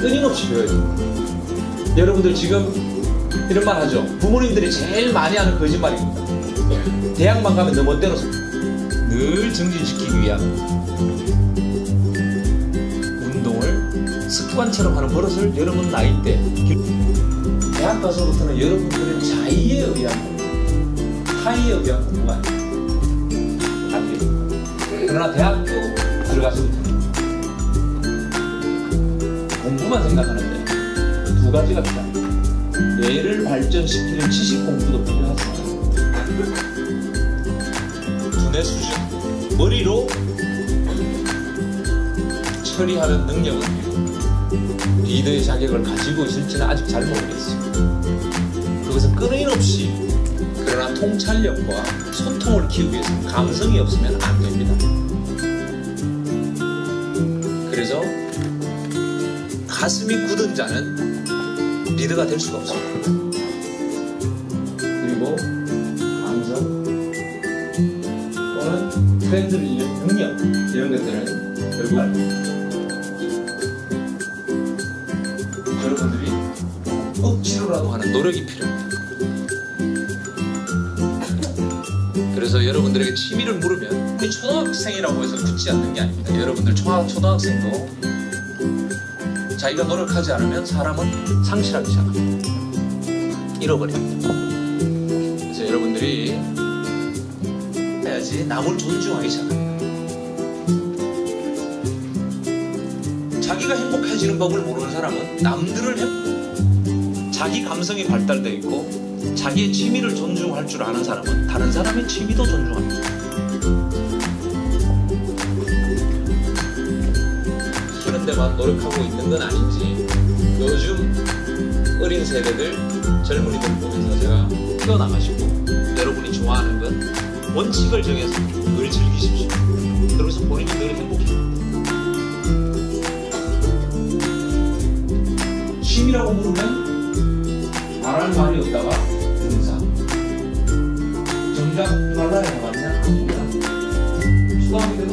끊임없이 배워야 돼요. 여러분들 지금 이런 말 하죠. 부모님들이 제일 많이 하는 거짓말입니다. 대학만 가면 너 멋대로 살. 늘 정진시키기 위한 운동을 습관처럼 하는 버릇을 여러분 나이 때 길- 대학 가서부터는 여러분들은 자의에 의한 타의에 의한 공부가 아니에요. 그러나 대학교 들어가서부터는 공부만 생각하는데 두 가지가 필요합니다. 뇌를 발전시키는 지식 공부도 필요하지만 두뇌 수준, 머리로 처리하는 능력은 리더의 자격을 가지고 있을지는 아직 잘 모르겠어요. 그것은 끊임없이 그러나 통찰력과 소통을 키우기 위해서는 감성이 없으면 안 됩니다. 그래서 가슴이 굳은 자는 리더가 될 수가 없습니다. 그리고 감성 또는 트렌드를 이는 능력 이런 것들은 결국 여러분들이 억지로라도 하는 노력이 필요합니다. 그래서 여러분들에게 취미를 물으면 그 초등학생이라고 해서 굳지 않는 게 아닙니다. 여러분들 초, 초등학생도 자기가 노력하지 않으면 사람은 상실하기 시작합니다. 잃어버립니다. 그래서 여러분들이 해야지 남을 존중하기 시작합니다. 자기가 행복해지는 법을 모르는 사람은 남들을 행... 자기 감성이 발달되어 있고 자기의 취미를 존중할 줄 아는 사람은 다른 사람의 취미도 존중합니다. 키는 데만 노력하고 있는 건 아닌지 요즘 어린 세대들 젊은이들 보면서 제가 뛰어나가시고 여러분이 좋아하는 건 원칙을 정해서 늘 즐기십시오. 그러면서 본인이 늘 행복해요. 취미라고 부르면 말을 많이 없다가 등장 정작 말라야 맞냐? 수강인데도